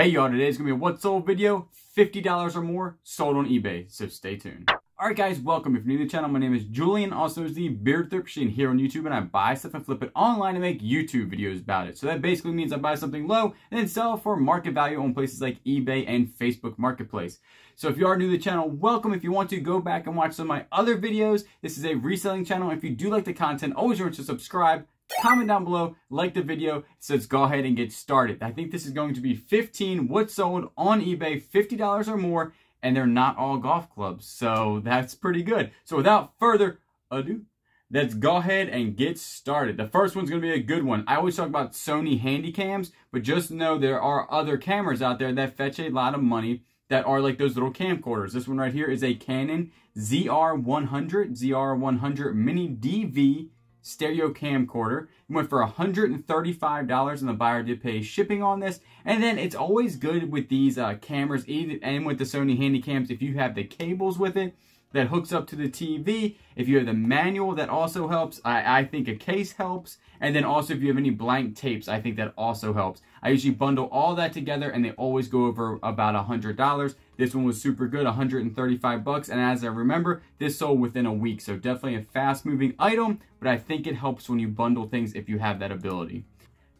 Hey y'all, today's gonna be a what's sold video, $50 or more, sold on eBay, so stay tuned. Alright guys, welcome. If you're new to the channel, my name is Julian, also is the Beard Machine here on YouTube, and I buy stuff and flip it online to make YouTube videos about it. So that basically means I buy something low and then sell for market value on places like eBay and Facebook Marketplace. So if you are new to the channel, welcome. If you want to, go back and watch some of my other videos. This is a reselling channel. If you do like the content, always remember to subscribe, comment down below, like the video, so let's go ahead and get started. I think this is going to be 15 what's sold on eBay, $50 or more, and they're not all golf clubs, so that's pretty good. So without further ado, let's go ahead and get started. The first one's going to be a good one. I always talk about Sony Handycams, but just know there are other cameras out there that fetch a lot of money that are like those little camcorders. This one right here is a Canon ZR100, ZR100 Mini DV stereo camcorder. It went for $135 and the buyer did pay shipping on this. And then it's always good with these uh, cameras even, and with the Sony Handycams if you have the cables with it that hooks up to the TV. If you have the manual, that also helps. I, I think a case helps. And then also if you have any blank tapes, I think that also helps. I usually bundle all that together and they always go over about a $100. This one was super good, 135 bucks. And as I remember, this sold within a week. So definitely a fast moving item, but I think it helps when you bundle things if you have that ability.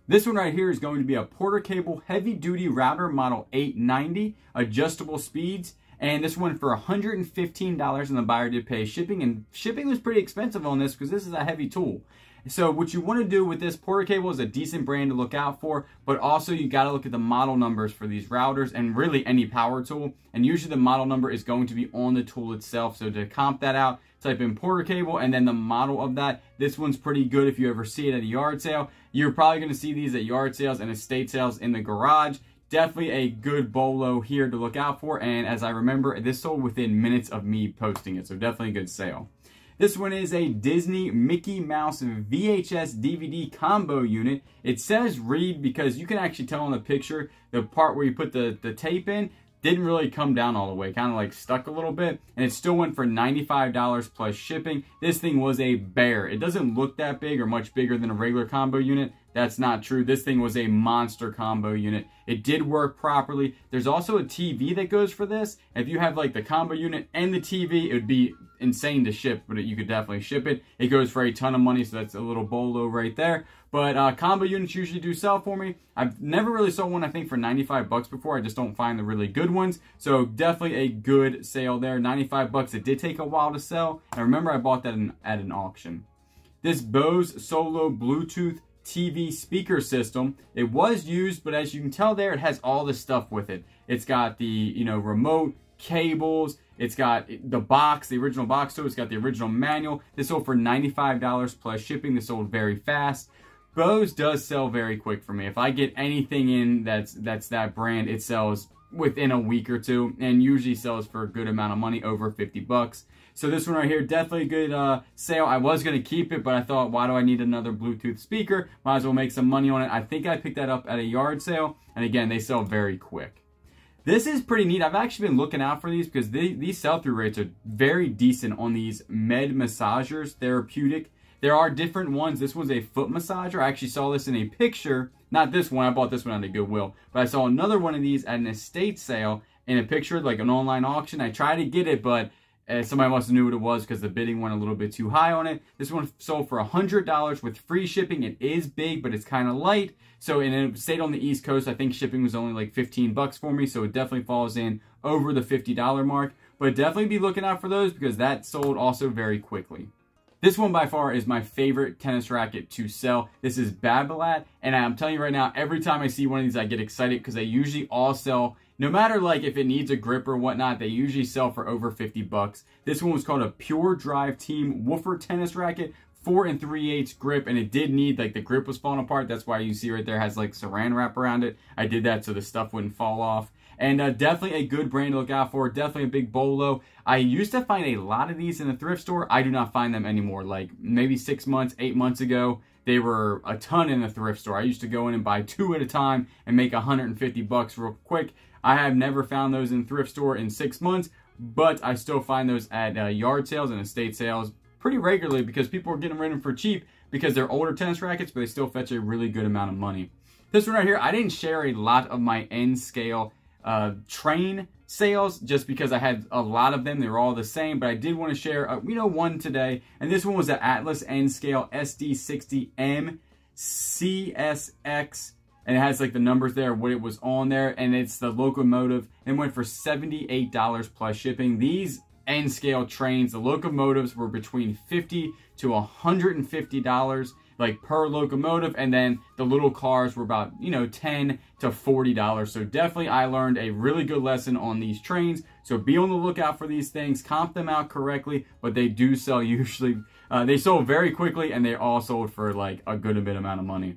This one right here is going to be a Porter Cable Heavy Duty Router Model 890, adjustable speeds. And this one for $115 and the buyer did pay shipping. And shipping was pretty expensive on this because this is a heavy tool. So what you want to do with this Porter cable is a decent brand to look out for, but also you got to look at the model numbers for these routers and really any power tool. And usually the model number is going to be on the tool itself. So to comp that out, type in Porter cable and then the model of that. This one's pretty good if you ever see it at a yard sale. You're probably going to see these at yard sales and estate sales in the garage definitely a good bolo here to look out for. And as I remember, this sold within minutes of me posting it. So definitely a good sale. This one is a Disney Mickey Mouse VHS DVD combo unit. It says read because you can actually tell in the picture the part where you put the, the tape in didn't really come down all the way, kind of like stuck a little bit, and it still went for $95 plus shipping. This thing was a bear. It doesn't look that big or much bigger than a regular combo unit. That's not true. This thing was a monster combo unit. It did work properly. There's also a TV that goes for this. If you have like the combo unit and the TV, it would be insane to ship, but you could definitely ship it. It goes for a ton of money, so that's a little bolo right there. But uh, combo units usually do sell for me. I've never really sold one, I think, for 95 bucks before. I just don't find the really good ones. So definitely a good sale there. 95 bucks. It did take a while to sell. I remember I bought that in, at an auction. This Bose Solo Bluetooth TV speaker system. It was used, but as you can tell there, it has all the stuff with it. It's got the, you know, remote, cables, it's got the box, the original box, so it's got the original manual. This sold for $95 plus shipping. This sold very fast. Bose does sell very quick for me. If I get anything in that's that's that brand, it sells within a week or two and usually sells for a good amount of money, over 50 bucks. So this one right here, definitely good uh, sale. I was going to keep it, but I thought, why do I need another Bluetooth speaker? Might as well make some money on it. I think I picked that up at a yard sale. And again, they sell very quick. This is pretty neat. I've actually been looking out for these because they, these sell-through rates are very decent on these med massagers, therapeutic. There are different ones. This one's a foot massager. I actually saw this in a picture. Not this one. I bought this one at a Goodwill. But I saw another one of these at an estate sale in a picture, like an online auction. I tried to get it, but somebody must have knew what it was because the bidding went a little bit too high on it. This one sold for $100 with free shipping. It is big, but it's kind of light. So and it stayed on the East Coast. I think shipping was only like 15 bucks for me. So it definitely falls in over the $50 mark. But definitely be looking out for those because that sold also very quickly. This one by far is my favorite tennis racket to sell. This is Babolat, and I'm telling you right now, every time I see one of these, I get excited because they usually all sell no matter like if it needs a grip or whatnot, they usually sell for over 50 bucks. This one was called a Pure Drive Team Woofer tennis racket. Four and three eighths grip, and it did need like the grip was falling apart. That's why you see right there has like saran wrap around it. I did that so the stuff wouldn't fall off. And uh, definitely a good brand to look out for. Definitely a big bolo. I used to find a lot of these in the thrift store. I do not find them anymore. Like maybe six months, eight months ago, they were a ton in the thrift store. I used to go in and buy two at a time and make 150 bucks real quick. I have never found those in thrift store in six months, but I still find those at uh, yard sales and estate sales pretty regularly because people are getting rid of them for cheap because they're older tennis rackets, but they still fetch a really good amount of money. This one right here, I didn't share a lot of my N scale uh, train sales just because I had a lot of them. They were all the same, but I did want to share, uh, you know, one today. And this one was the Atlas N scale SD60M CSX. And it has like the numbers there, what it was on there. And it's the locomotive and went for $78 plus shipping. These N scale trains, the locomotives were between 50 to $150 like per locomotive and then the little cars were about you know 10 to 40 dollars so definitely i learned a really good lesson on these trains so be on the lookout for these things comp them out correctly but they do sell usually uh, they sold very quickly and they all sold for like a good bit amount of money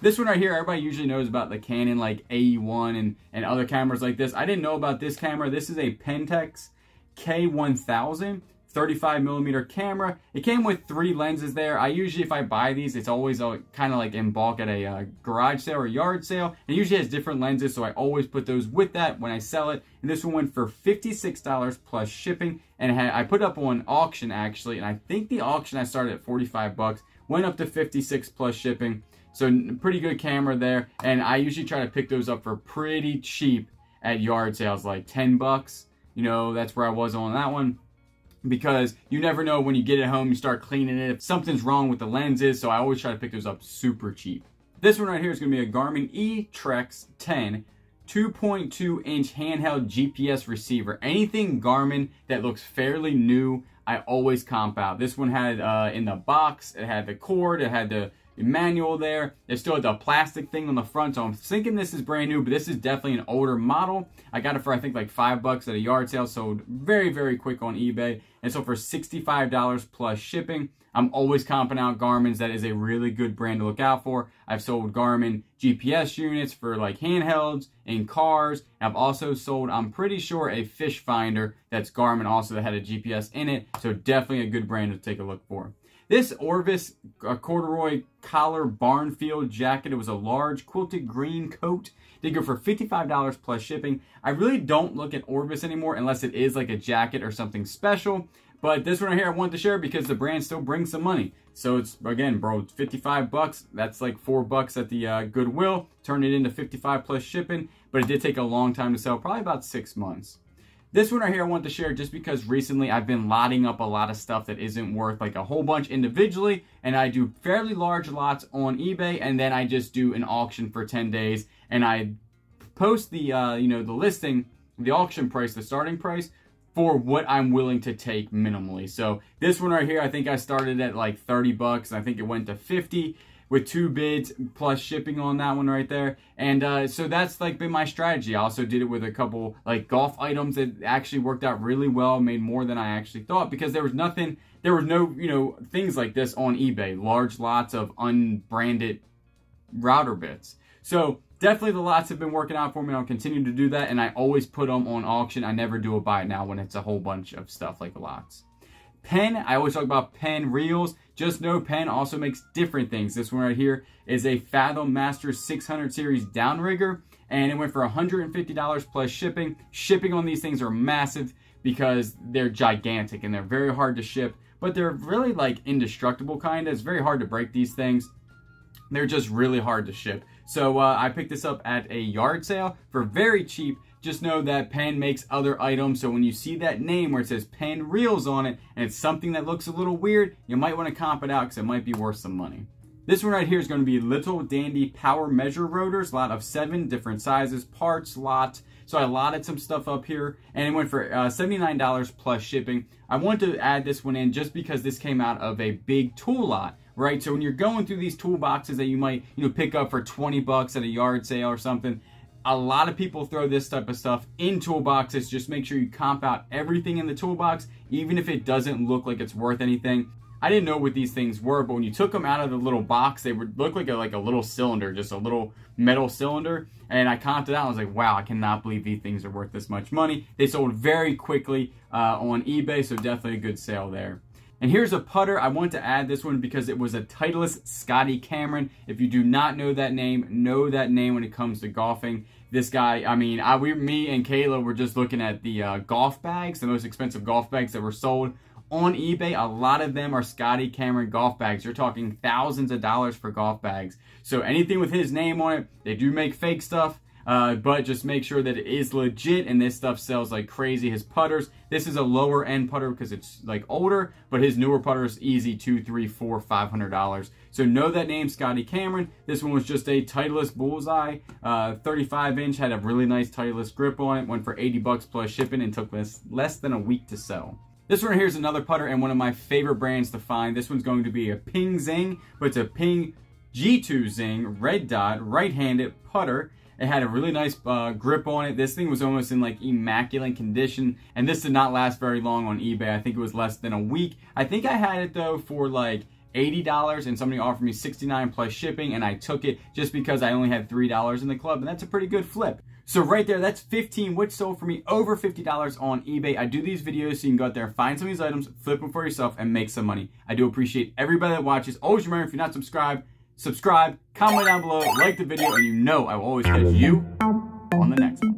this one right here, everybody usually knows about the Canon like A1 and, and other cameras like this. I didn't know about this camera. This is a Pentax K1000. 35 millimeter camera. It came with three lenses there. I usually, if I buy these, it's always uh, kind of like in bulk at a uh, garage sale or yard sale. It usually has different lenses, so I always put those with that when I sell it. And this one went for $56 plus shipping. And had, I put up on auction actually, and I think the auction I started at 45 bucks, went up to 56 plus shipping. So pretty good camera there. And I usually try to pick those up for pretty cheap at yard sales, like 10 bucks. You know, that's where I was on that one because you never know when you get it home, you start cleaning it, if something's wrong with the lenses, so I always try to pick those up super cheap. This one right here is going to be a Garmin eTrex 10 2.2 inch handheld GPS receiver. Anything Garmin that looks fairly new, I always comp out. This one had uh, in the box, it had the cord, it had the manual there. It still had the plastic thing on the front, so I'm thinking this is brand new, but this is definitely an older model. I got it for, I think, like five bucks at a yard sale, sold very, very quick on eBay. And so for $65 plus shipping, I'm always comping out Garmin's. That is a really good brand to look out for. I've sold Garmin GPS units for like handhelds in cars. I've also sold, I'm pretty sure, a fish finder that's Garmin also that had a GPS in it. So definitely a good brand to take a look for. This Orvis corduroy collar Barnfield jacket, it was a large quilted green coat. Did go for $55 plus shipping. I really don't look at Orvis anymore unless it is like a jacket or something special. But this one right here I wanted to share because the brand still brings some money. So it's, again, bro, 55 bucks. That's like four bucks at the uh, Goodwill. Turn it into 55 plus shipping. But it did take a long time to sell, probably about six months. This one right here I want to share just because recently I've been lotting up a lot of stuff that isn't worth like a whole bunch individually and I do fairly large lots on eBay and then I just do an auction for 10 days and I post the uh, you know the listing, the auction price, the starting price for what I'm willing to take minimally. So this one right here I think I started at like 30 bucks. I think it went to 50 with two bids plus shipping on that one right there. And uh, so that's like been my strategy. I also did it with a couple like golf items that actually worked out really well, made more than I actually thought because there was nothing, there was no, you know, things like this on eBay, large lots of unbranded router bits. So definitely the lots have been working out for me. I'll continue to do that. And I always put them on auction. I never do a buy now when it's a whole bunch of stuff like lots. Penn, I always talk about Penn reels. Just know Penn also makes different things. This one right here is a Fathom Master 600 series downrigger, and it went for $150 plus shipping. Shipping on these things are massive because they're gigantic and they're very hard to ship, but they're really like indestructible kind of. It's very hard to break these things. They're just really hard to ship. So uh, I picked this up at a yard sale for very cheap just know that Penn makes other items, so when you see that name where it says Penn Reels on it, and it's something that looks a little weird, you might want to comp it out because it might be worth some money. This one right here is going to be Little Dandy Powder Measure Rotors, a lot of seven different sizes, parts, lot. So I lotted some stuff up here, and it went for uh, $79 plus shipping. I wanted to add this one in just because this came out of a big tool lot right? So when you're going through these toolboxes that you might, you know, pick up for 20 bucks at a yard sale or something, a lot of people throw this type of stuff in toolboxes. Just make sure you comp out everything in the toolbox, even if it doesn't look like it's worth anything. I didn't know what these things were, but when you took them out of the little box, they would look like a, like a little cylinder, just a little metal cylinder. And I comped it out. I was like, wow, I cannot believe these things are worth this much money. They sold very quickly uh, on eBay, so definitely a good sale there. And here's a putter. I want to add this one because it was a Titleist Scotty Cameron. If you do not know that name, know that name when it comes to golfing. This guy, I mean, I, we, me and Kayla were just looking at the uh, golf bags, the most expensive golf bags that were sold on eBay, a lot of them are Scotty Cameron golf bags. You're talking thousands of dollars for golf bags. So anything with his name on it, they do make fake stuff. Uh, but just make sure that it is legit and this stuff sells like crazy. His putters, this is a lower end putter because it's like older, but his newer putter is easy two, three, four, five hundred dollars. So know that name, Scotty Cameron. This one was just a Titleist Bullseye, uh, 35 inch, had a really nice Titleist grip on it, went for 80 bucks plus shipping and took less, less than a week to sell. This one here is another putter and one of my favorite brands to find. This one's going to be a Ping Zing, but it's a Ping G2 Zing red dot right-handed putter. It had a really nice uh, grip on it. This thing was almost in like immaculate condition, and this did not last very long on eBay. I think it was less than a week. I think I had it though for like $80 and somebody offered me 69 plus shipping and I took it just because I only had $3 in the club and that's a pretty good flip. So right there, that's 15, which sold for me over $50 on eBay. I do these videos so you can go out there, find some of these items, flip them for yourself, and make some money. I do appreciate everybody that watches. Always remember, if you're not subscribed, subscribe, comment down below, like the video, and you know I will always catch you on the next one.